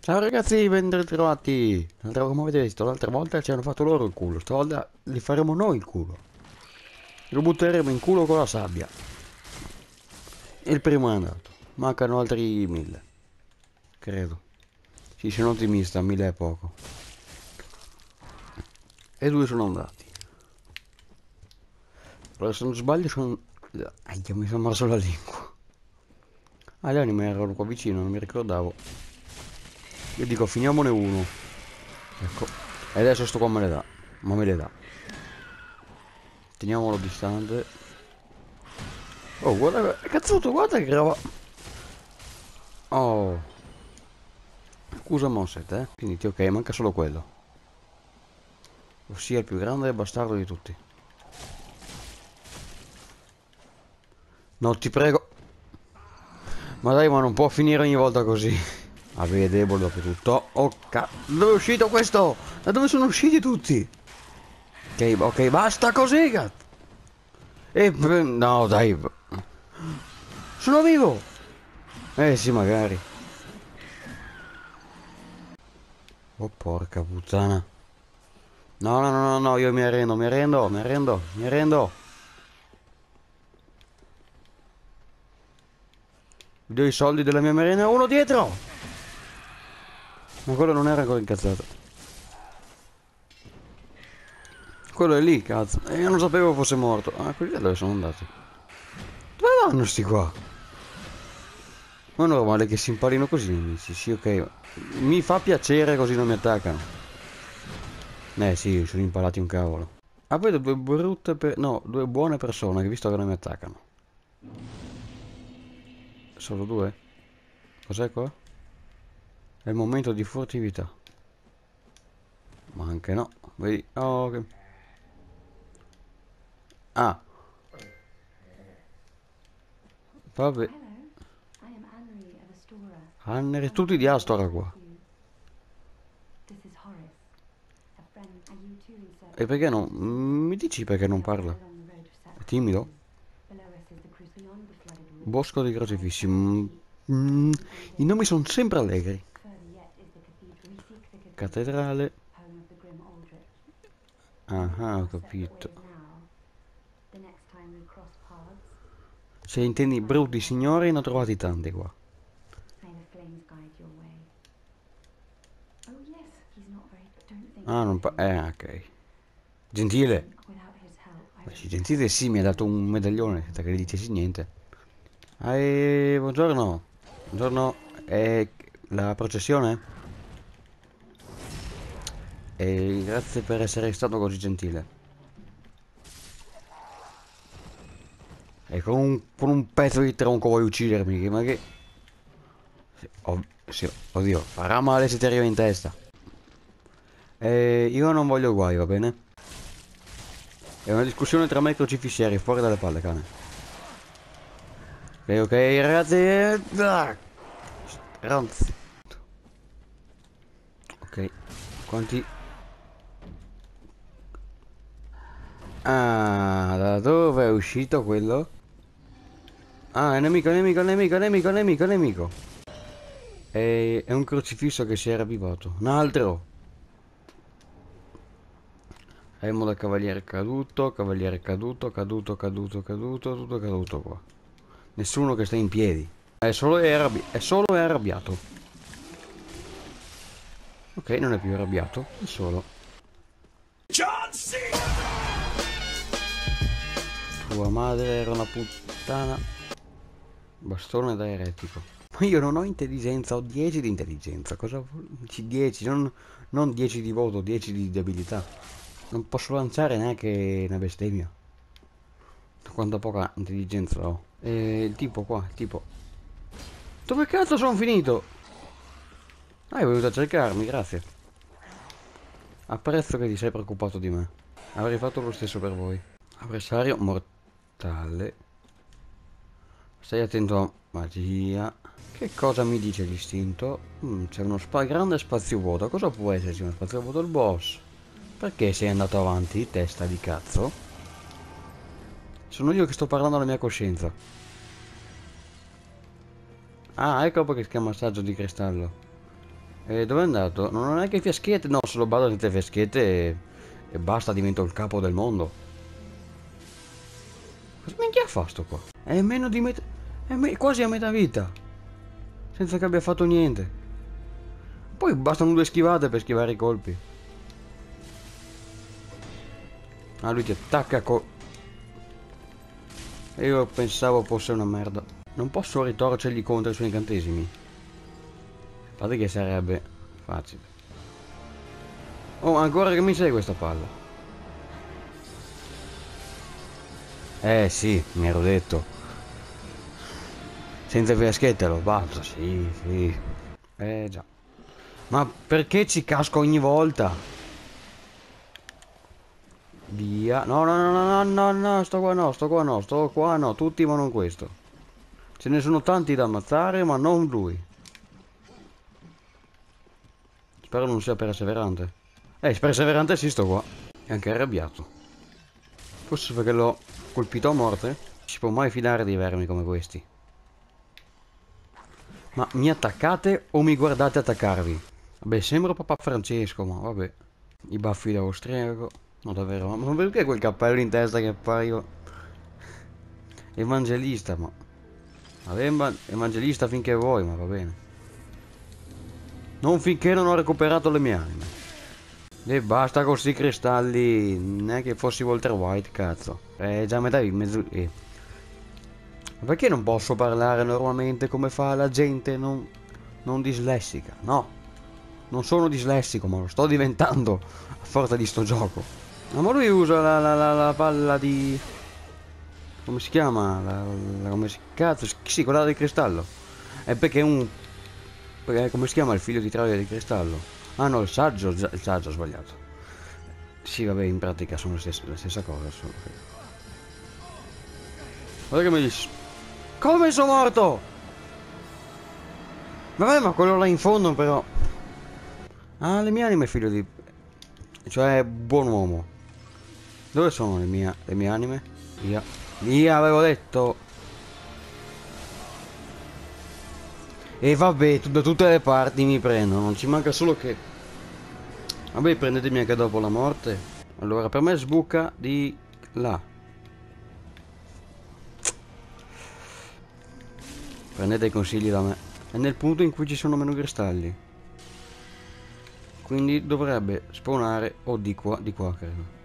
Ciao ragazzi, ben ritrovati! L'altra- Come avete visto, l'altra volta ci hanno fatto loro il culo, stavolta li faremo noi il culo. Lo butteremo in culo con la sabbia. Il primo è andato. Mancano altri mille. Credo. Sì, sono ottimista, mille è poco. E due sono andati. Allora, se non sbaglio sono... Aia, mi sono morso la lingua. Ah, le anime erano qua vicino, non mi ricordavo. Io dico finiamone uno. Ecco. E adesso sto qua me le dà. Ma me le dà. Teniamolo distante. Oh, guarda. Cazzuto, guarda che grava. Oh. Scusa Monset, eh. Finiti, ok, manca solo quello. Ossia il più grande bastardo di tutti. No, ti prego. Ma dai, ma non può finire ogni volta così. Avere debole dopo tutto. Oh, ca... Dove è uscito questo? Da dove sono usciti tutti? Ok, ok, basta così, cazzo. E... No, dai. Sono vivo. Eh sì, magari. Oh, porca puttana. No, no, no, no, no, io mi arrendo, mi arrendo, mi arrendo, mi arrendo. Vi do i soldi della mia merenda, uno dietro! Ma quello non era ancora incazzato. Quello è lì, cazzo. E io non sapevo fosse morto. Ah, quelli dove sono andati? Dove vanno sti qua? Ma è normale che si imparino così, amici. Sì, ok. Mi fa piacere così non mi attaccano. Eh sì, sono impalati un cavolo. Ah, vedo due brutte per... No, due buone persone che visto che non mi attaccano. Solo due? Cos'è qua? È il momento di furtività. Ma anche no. Vedi? Oh, ok. Ah. Vabbè. Annere tutti di Astora qua. E perché non? Mi dici perché non parla? È timido? Bosco di crocifissi. Mm, I nomi sono sempre allegri. Cattedrale. Ah, ho capito. Se intendi brutti signori, ne ho trovati tanti qua. Ah, non pa... Eh, ok. Gentile. Gentile sì, mi ha dato un medaglione, senza che gli dicessi niente. Ah, e... buongiorno. Buongiorno. È la processione? E grazie per essere stato così gentile. E con un, con un pezzo di tronco vuoi uccidermi? Ma che... Ov- sì, oddio, farà male se ti arriva in testa. E io non voglio guai, va bene? È una discussione tra me e i crocifissieri, fuori dalle palle, cane. Ok, ok, ragazzi. ah, Ranzi. Ok, quanti... Ah, da dove è uscito quello? Ah, è nemico, nemico, nemico, nemico, nemico, nemico. È, è un crocifisso che si è ravvivato. Un altro. Remo da cavaliere caduto, cavaliere caduto, caduto, caduto, caduto, tutto caduto qua. Nessuno che sta in piedi. È solo, è arrabbi- è solo è arrabbiato. Ok, non è più arrabbiato, è solo. Tua madre era una puttana. Bastone da eretico. Ma io non ho intelligenza, ho 10 di intelligenza. Cosa vuol... 10, non, non 10 di voto, 10 di abilità. Non posso lanciare neanche una bestemmia. Quanta poca intelligenza ho. E il tipo qua, il tipo. Dove cazzo sono finito? Ah, è venuto a cercarmi, grazie. Apprezzo che ti sei preoccupato di me. Avrei fatto lo stesso per voi. Avversario mortale. Stai attento a magia. Che cosa mi dice l'istinto? Mm, c'è uno spa grande spazio vuoto. Cosa può esserci uno spazio vuoto? Il boss. Perché sei andato avanti, testa di cazzo? Sono io che sto parlando alla mia coscienza. Ah, ecco perché si chiama saggio di cristallo. E dove è andato? Non è che fiaschette? No, se lo bado senza fiaschette e, e basta, divento il capo del mondo. Cosa minchia fa sto qua? È meno di metà... È me- quasi a metà vita. Senza che abbia fatto niente. Poi bastano due schivate per schivare i colpi. Ah, lui ti attacca con... Io pensavo fosse una merda. Non posso ritorcergli contro i suoi incantesimi. Fate che sarebbe facile. Oh, ancora che mi segue questa palla. Eh sì, mi ero detto. Senza fiaschetta lo batto, sì, sì. Eh già. Ma perché ci casco ogni volta? Via. No, no, no, no, no, no, sto qua no, sto qua no, sto qua no, tutti ma non questo. Ce ne sono tanti da ammazzare, ma non lui. Spero non sia perseverante. Eh, perseverante sì sto qua. È anche arrabbiato. Forse perché l'ho colpito a morte? Si può mai fidare di vermi come questi. Ma mi attaccate o mi guardate attaccarvi? Vabbè, sembra papà Francesco, ma vabbè. I baffi da austriaco. No, davvero, ma perché quel cappello in testa che apparivo? Evangelista, ma... Vabbè, evangelista finché vuoi, ma va bene. Non finché non ho recuperato le mie anime. E basta con questi cristalli. Non è che fossi Walter White, cazzo. Eh, già metà di mezzo... Eh. Perché non posso parlare normalmente come fa la gente non, non dislessica? No. Non sono dislessico, ma lo sto diventando a forza di sto gioco. Ma lui usa la, la, la, la palla di... Come si chiama? Come si... Cazzo, sì, quella del cristallo. È perché è un perché come si chiama il figlio di Troia di Cristallo? Ah no, il saggio, il saggio ho sbagliato. Sì, vabbè, in pratica sono la stessa, la stessa cosa. Sono... Guarda che mi dici... Come sono morto? Vabbè, ma quello là in fondo però... Ah, le mie anime figlio di... Cioè, buon uomo. Dove sono le mie, le mie anime? Via. Via, avevo detto... E vabbè, da tutte le parti mi prendono, non ci manca solo che... Vabbè, prendetemi anche dopo la morte. Allora, per me sbuca di là. Prendete i consigli da me. È nel punto in cui ci sono meno cristalli. Quindi dovrebbe spawnare o di qua, di qua credo.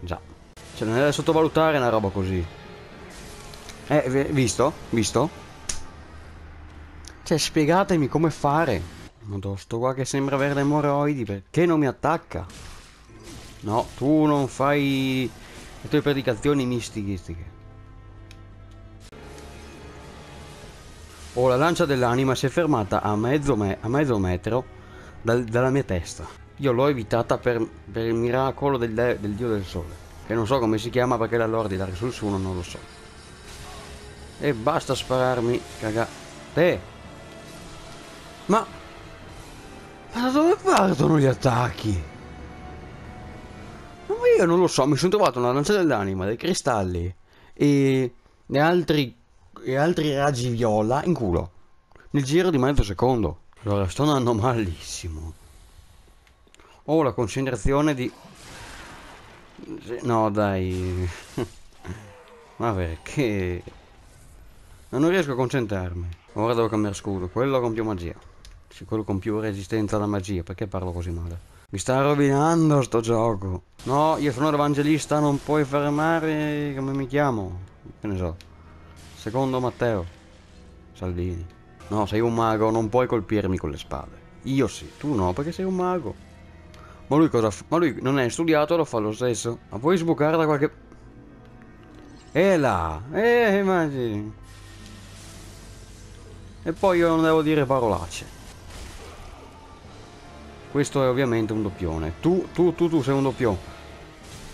Già. Cioè non è da sottovalutare una roba così. Eh, visto? Visto? Cioè, spiegatemi come fare. Madò, sto qua che sembra avere le emorroidi, perché non mi attacca? No, tu non fai le tue predicazioni mistichistiche. Oh, la lancia dell'anima si è fermata a mezzo, me a mezzo metro dal dalla mia testa. Io l'ho evitata per, per, il miracolo del, del, dio del sole. Che non so come si chiama perché la lore di Dark Souls 1 non lo so. E basta spararmi, caga... Te! Ma... Ma da dove partono gli attacchi? Ma io non lo so, mi sono trovato una lancia dell'anima, dei cristalli e, e, altri, e altri raggi viola in culo. Nel giro di mezzo secondo. Allora, sto andando malissimo. Ho la concentrazione di... No, dai. Vabbè, che... Non riesco a concentrarmi. Ora devo cambiare scudo, quello con più magia. Sì, quello con più resistenza alla magia, perché parlo così male? Mi sta rovinando sto gioco. No, io sono l'evangelista, non puoi fermare... come mi chiamo? Che ne so. Secondo Matteo. Salvini. No, sei un mago, non puoi colpirmi con le spade. Io sì, tu no, perché sei un mago. Ma lui cosa fa? Ma lui non è studiato, lo fa lo stesso. Ma puoi sbucare da qualche... E là! Eh, immagini. E poi io non devo dire parolacce. Questo è ovviamente un doppione. Tu, tu, tu, tu sei un doppione.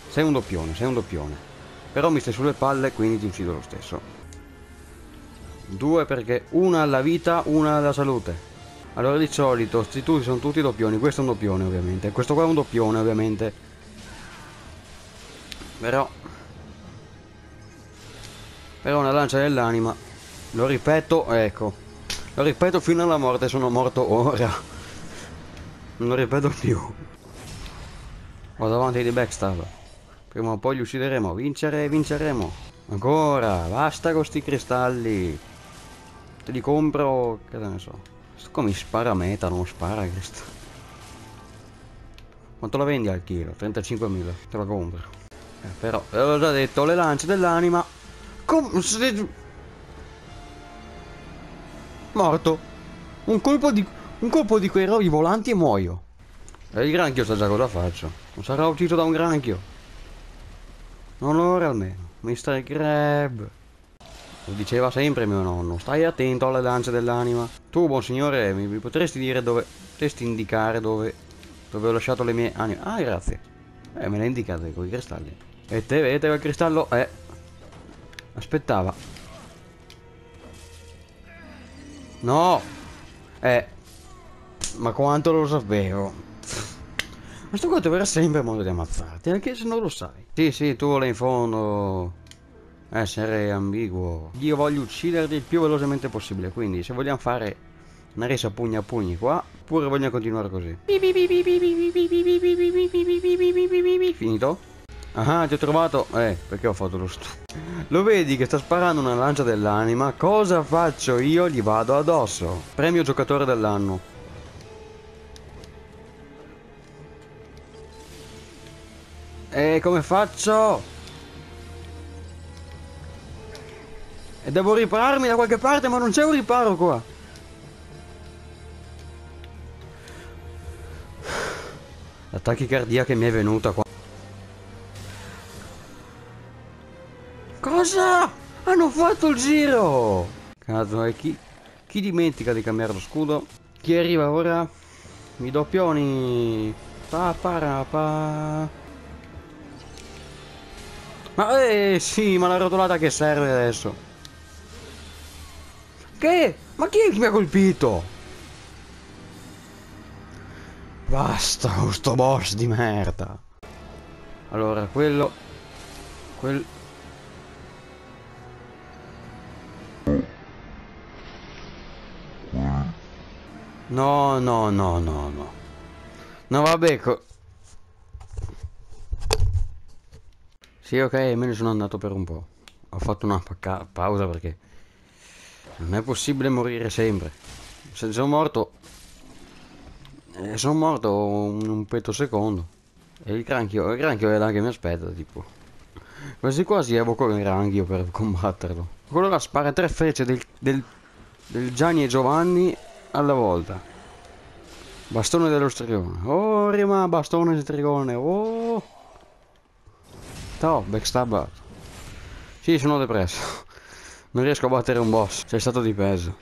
Sei un doppione, sei un doppione. Però mi stai sulle palle, quindi ti uccido lo stesso. Due perché una alla vita, una alla salute. Allora di solito, questi tutti sono tutti doppioni. Questo è un doppione ovviamente. Questo qua è un doppione ovviamente. Però... Però una lancia dell'anima. Lo ripeto, ecco. Lo ripeto fino alla morte, sono morto ora. Non lo ripeto più. Vado avanti di backstab. Prima o poi li uccideremo. Vincere, vinceremo. Ancora, basta con sti cristalli. Te li compro, che ne so. Sto come spara meta, non spara questo. Quanto la vendi al chilo? 35.000. Te la compro. Eh, però, te l'ho già detto, le lance dell'anima. Com Morto. Un colpo di... Un colpo di quei rovi volanti e muoio. E il granchio sa già cosa faccio. Non sarà ucciso da un granchio. Non ora almeno. Mr. Crab. Lo diceva sempre mio nonno. Stai attento alle lance dell'anima. Tu, buon signore, mi, potresti dire dove... Potresti indicare dove... Dove ho lasciato le mie anime. Ah, grazie. Eh, me le indicate con i cristalli. E te, vedete quel cristallo? Eh. Aspettava. No! Eh. Ma quanto lo sapevo. Ma sto qua troverà sempre modo di ammazzarti, anche se non lo sai. Sì, sì, tu là in fondo essere ambiguo. Io voglio ucciderti il più velocemente possibile, quindi se vogliamo fare una resa pugni a pugni qua, oppure vogliamo continuare così. Finito? Ah, ti ho trovato. Eh, perché ho fatto lo stu... Lo vedi che sta sparando una lancia dell'anima? Cosa faccio io? Gli vado addosso. Premio giocatore dell'anno. E come faccio? E devo ripararmi da qualche parte, ma non c'è un riparo qua. La tachicardia che mi è venuta qua. Cosa? Hanno fatto il giro! Cazzo, e chi, chi dimentica di cambiare lo scudo? Chi arriva ora? I doppioni! Pa, pa, pa. Ma eh sì, ma la rotolata che serve adesso? Che? Ma chi è che mi ha colpito? Basta sto boss di merda. Allora, quello... Quel... No, no, no, no, no. No, vabbè, Sì, ok, me ne sono andato per un po'. Ho fatto una pa pausa perché non è possibile morire sempre. Se sono morto... Eh, sono morto un, un petto secondo. E il granchio, il granchio è là che mi aspetta, tipo. Quasi quasi evoco il granchio per combatterlo. Quello là spara tre frecce del, del, del Gianni e Giovanni alla volta. Bastone dello stregone. Oh, rima, bastone del stregone. Oh. No, backstab. Sì, sono depresso. Non riesco a battere un boss. Sei stato di peso.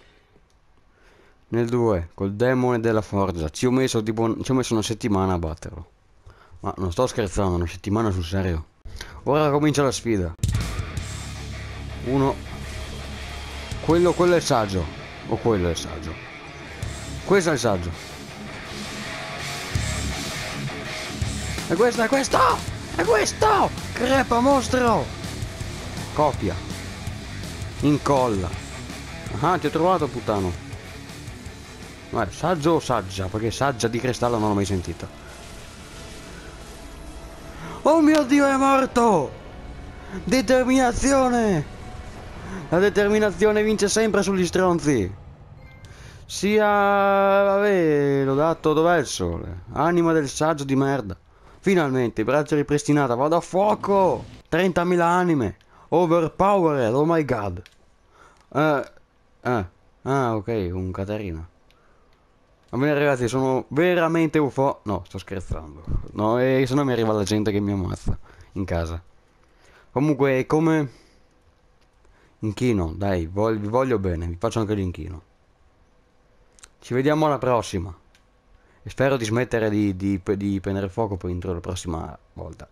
Nel 2, col demone della forza. Ci ho messo tipo. Ci ho messo una settimana a batterlo. Ma non sto scherzando, una settimana sul serio. Ora comincia la sfida. Uno. Quello, quello è il saggio. O quello è il saggio. Questo è il saggio. E questo, è questo! È questo! Crepa mostro! Copia. Incolla. Ah, ti ho trovato puttano. Guarda, saggio o saggia? Perché saggia di cristallo non l'ho mai sentita. Oh mio dio è morto! Determinazione! La determinazione vince sempre sugli stronzi. Sia... vabbè, l'ho dato dov'è il sole? Anima del saggio di merda. Finalmente, braccia ripristinata, vado a fuoco! 30.000 anime! Overpowered, oh my god! Uh, uh, ah, ok, un Catarina. Va bene ragazzi, sono veramente UFO. No, sto scherzando. No, e se no mi arriva la gente che mi ammazza in casa. Comunque, come... Inchino, dai, vi voglio bene, vi faccio anche l'inchino. Ci vediamo alla prossima. E spero di smettere di, di, di prendere fuoco per intro la prossima volta.